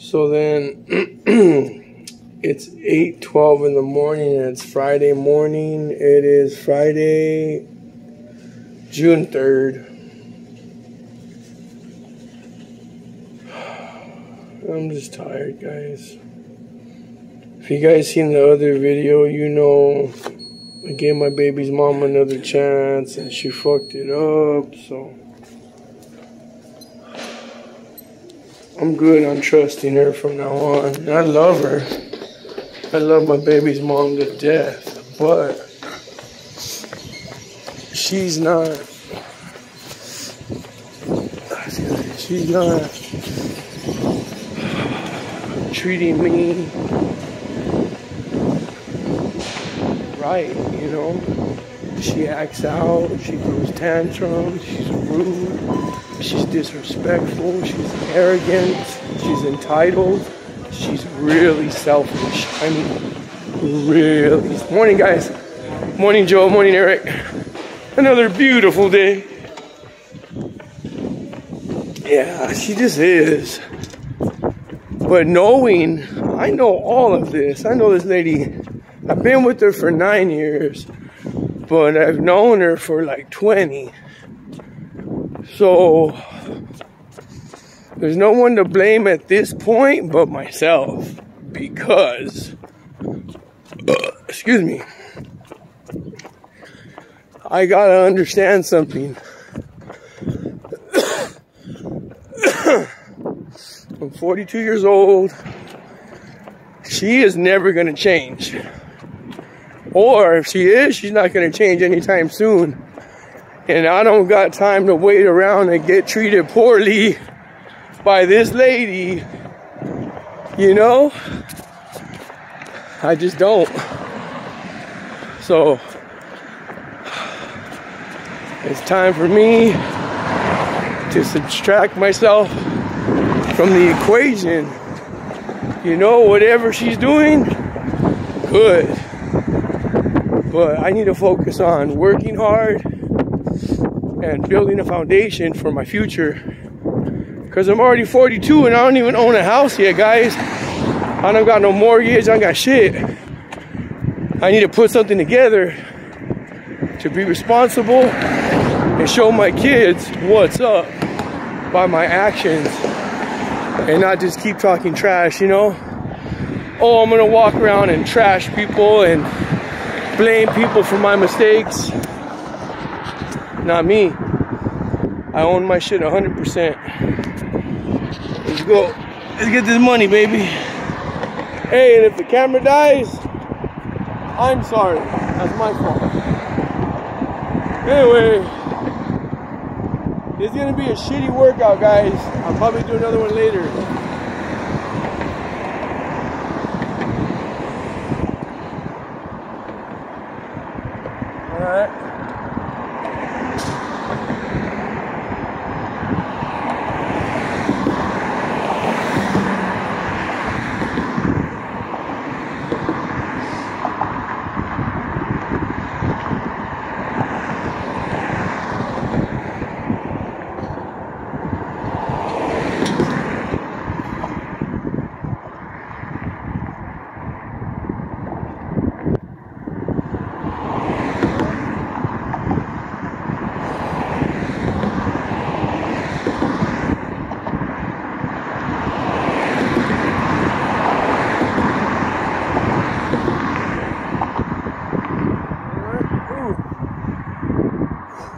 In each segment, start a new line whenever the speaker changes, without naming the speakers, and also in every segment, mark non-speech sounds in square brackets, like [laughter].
So then [clears throat] it's 8:12 in the morning and it's Friday morning. It is Friday June 3rd. [sighs] I'm just tired, guys. If you guys seen the other video, you know I gave my baby's mom another chance and she fucked it up, so I'm good on trusting her from now on. I love her. I love my baby's mom to death, but she's not. She's not treating me right, you know. She acts out, she throws tantrums, she's rude, she's disrespectful, she's arrogant, she's entitled, she's really selfish. I mean, really. Morning, guys. Morning, Joe. Morning, Eric. Another beautiful day. Yeah, she just is. But knowing, I know all of this. I know this lady. I've been with her for nine years but I've known her for like 20. So there's no one to blame at this point but myself because, [clears throat] excuse me, I gotta understand something. [coughs] I'm 42 years old. She is never gonna change. Or if she is, she's not to change anytime soon. And I don't got time to wait around and get treated poorly by this lady. You know? I just don't. So it's time for me to subtract myself from the equation. You know, whatever she's doing, good. But I need to focus on working hard and building a foundation for my future. Because I'm already 42 and I don't even own a house yet, guys. I don't got no mortgage, I got shit. I need to put something together to be responsible and show my kids what's up by my actions and not just keep talking trash, you know? Oh, I'm gonna walk around and trash people and blame people for my mistakes. Not me. I own my shit 100%. Let's go. Let's get this money, baby. Hey, and if the camera dies, I'm sorry. That's my fault. Anyway, it's gonna be a shitty workout, guys. I'll probably do another one later.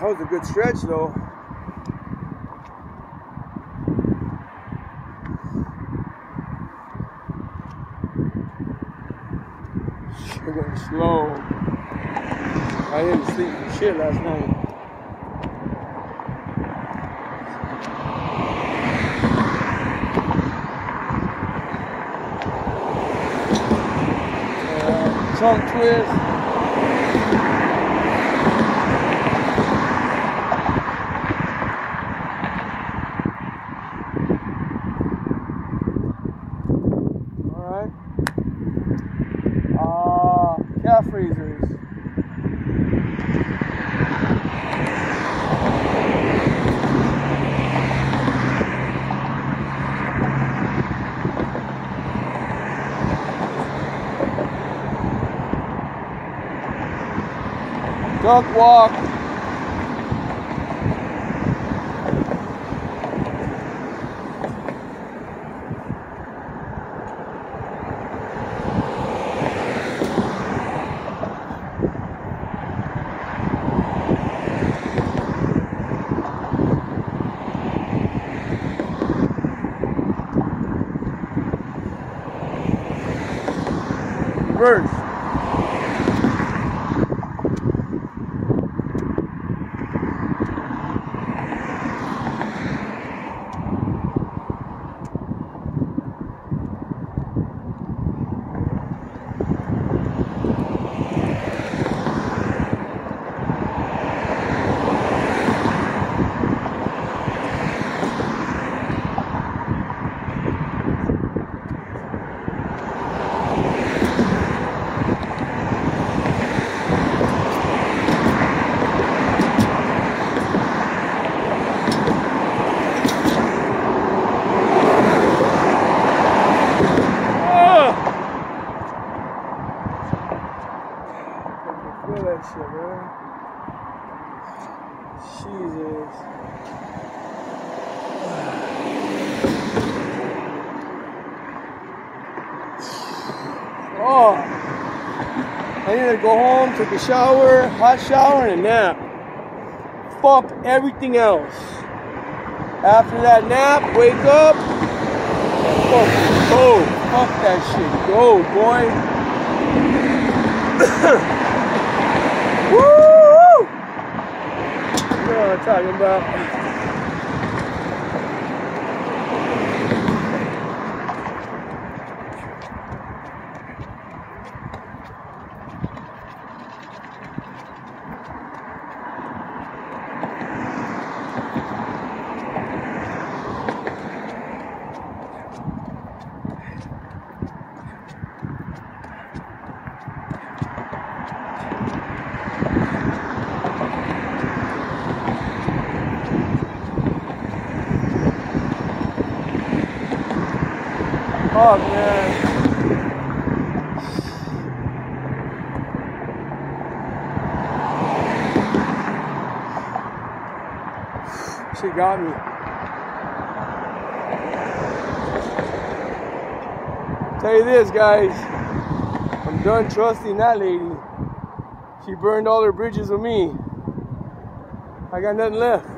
That was a good stretch though. Going slow. I didn't sleep shit last night. Uh, tongue twist. Duck walk. Reverse. Ah! I can feel that shit, man. Jesus. Oh. I need to take a shower, hot shower, and a nap. Fuck everything else. After that nap, wake up, Fuck, go. Fuck that shit. Go, boy. [coughs] Woo! You know what I'm talking about. Fuck, man. She got me. Tell you this, guys. I'm done trusting that lady. She burned all her bridges with me. I got nothing left.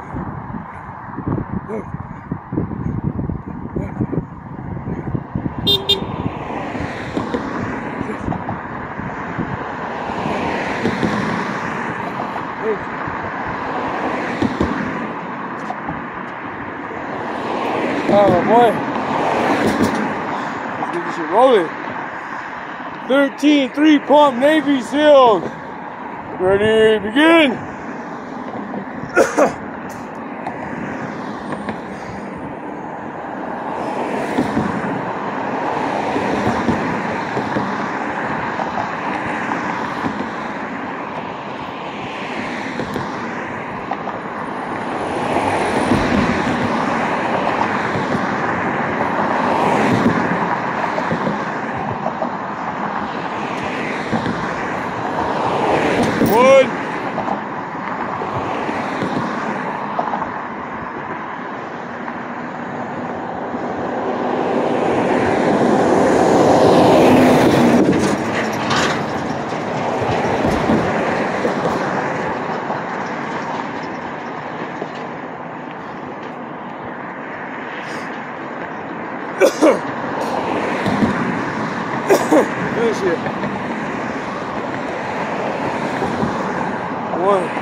Oh boy. Let's get this shit rolling. 13 three pump Navy SEALs. Ready, begin. [coughs] One. Finish it. One.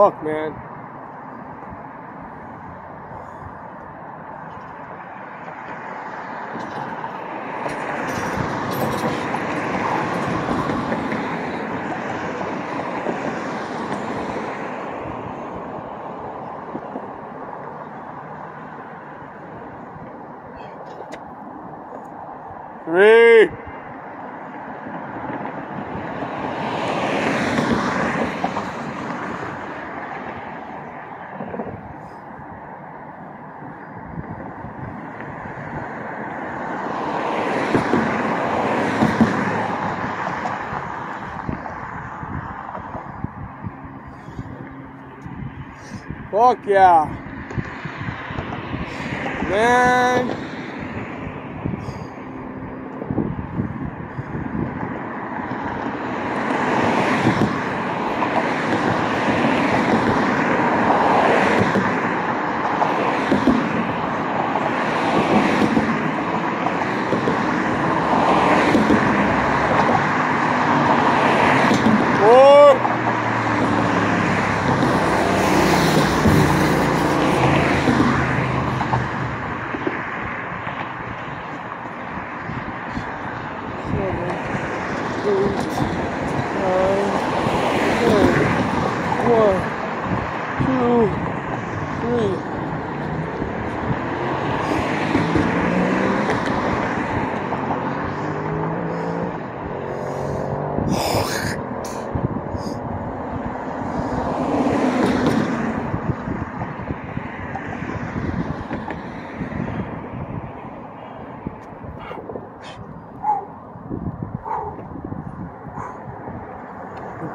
Fuck, man. Three. Fuck yeah. Man.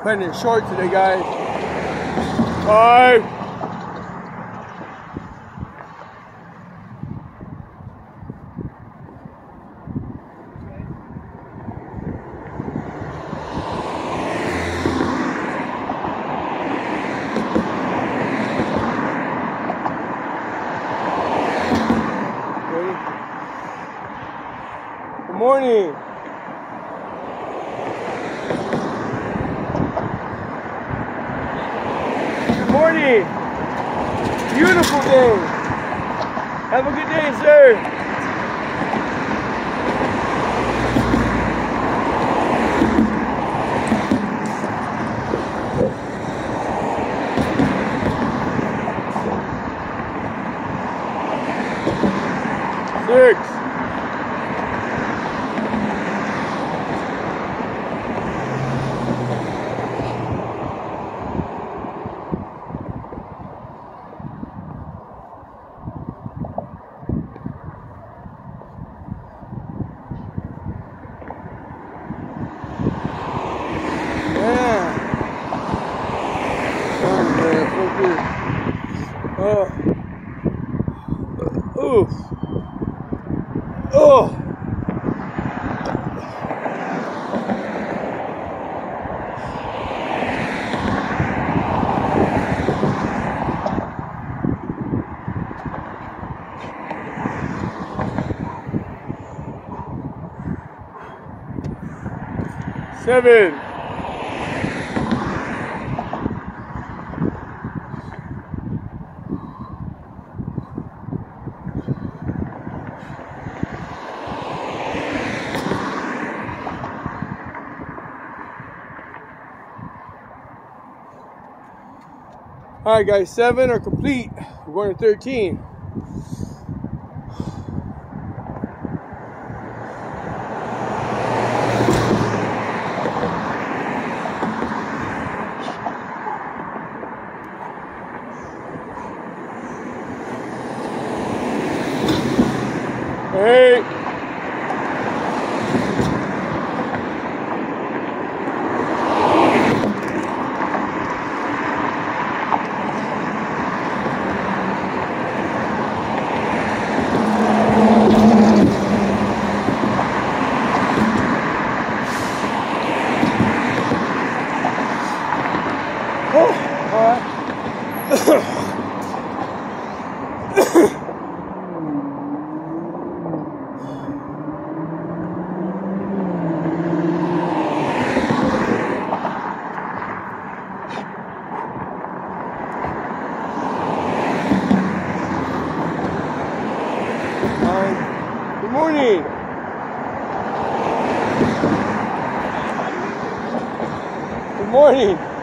Cutting it short today, guys. Five. Ready? Good morning. Good morning. Beautiful day. Have a good day, sir. Six. Yeah. Oh, man, so good. Uh, oof. Oh. Seven. All right, guys, seven are complete. We're going to 13. Hey! Morning.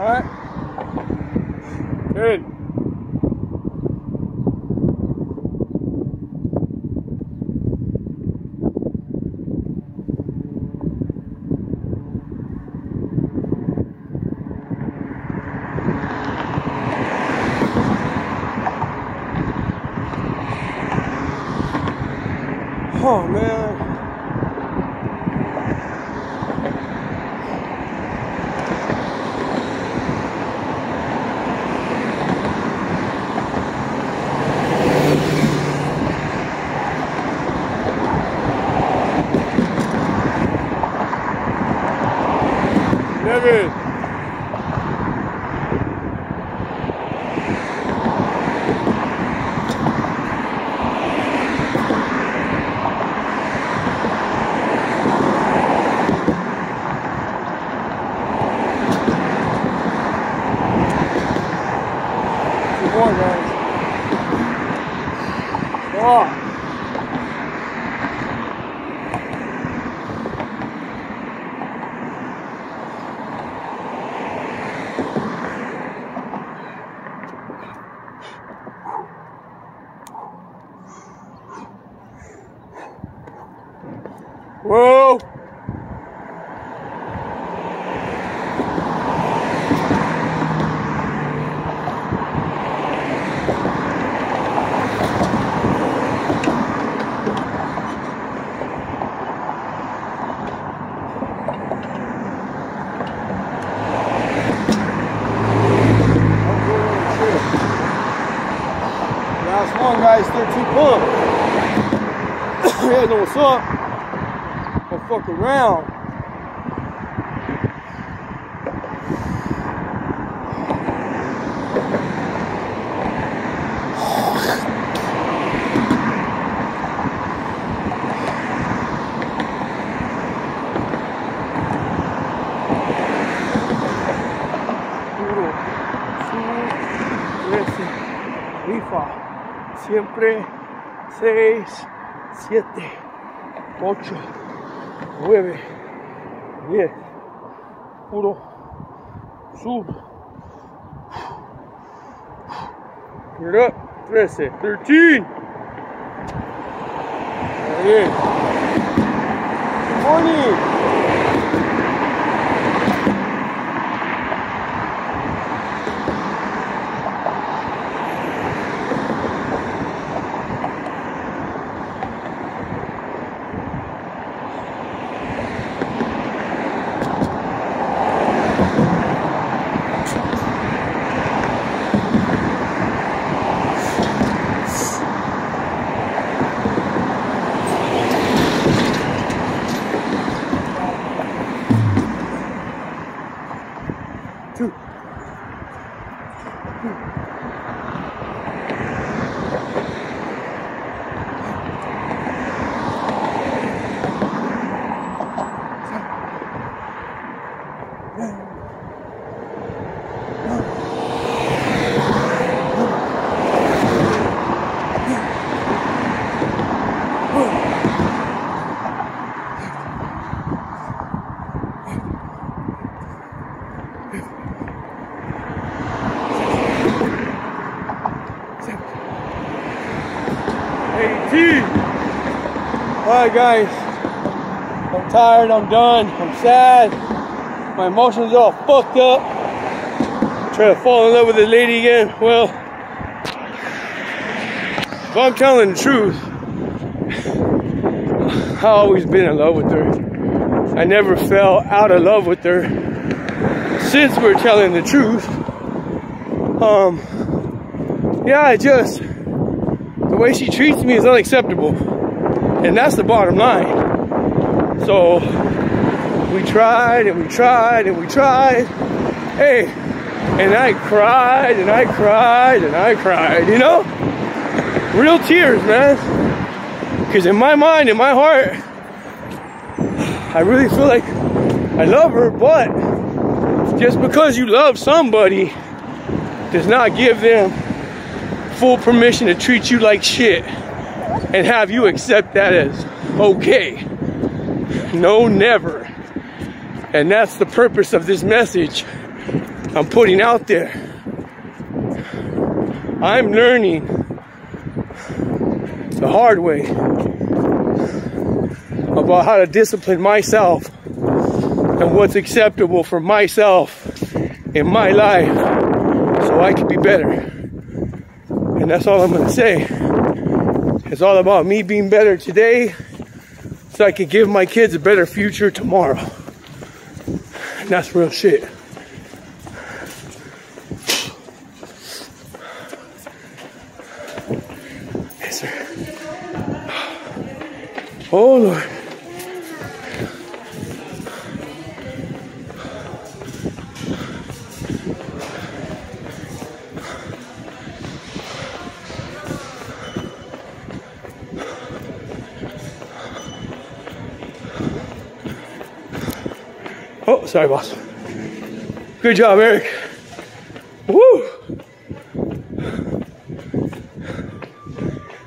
Alright. Good. Oh man. Nevin. Good morning, guys. Oh. Whoa! Last one, guys, 13 pull Know what's up. Don't fuck around. Siempre, seis, 7, 8, 9, 10, puro sur. 13, 13. Muy bien. Right, guys. I'm tired. I'm done. I'm sad. My emotions are all fucked up. I'm Trying to fall in love with this lady again. Well, if I'm telling the truth, [sighs] I always been in love with her. I never fell out of love with her since we're telling the truth. Um, yeah, I just, the way she treats me is unacceptable. And that's the bottom line. So, we tried and we tried and we tried. Hey, and I cried and I cried and I cried, you know? Real tears, man. Because in my mind, in my heart, I really feel like I love her, but just because you love somebody does not give them full permission to treat you like shit and have you accept that as okay. No, never. And that's the purpose of this message I'm putting out there. I'm learning the hard way about how to discipline myself and what's acceptable for myself in my life so I can be better. And that's all I'm going to say. It's all about me being better today so I can give my kids a better future tomorrow. And that's real shit. Yes, sir. Oh, Lord. Sorry, boss. Good job, Eric. Woo!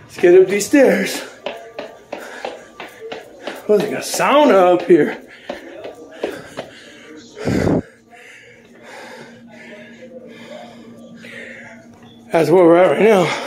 Let's get up these stairs. Oh, they got sauna up here. That's where we're at right now.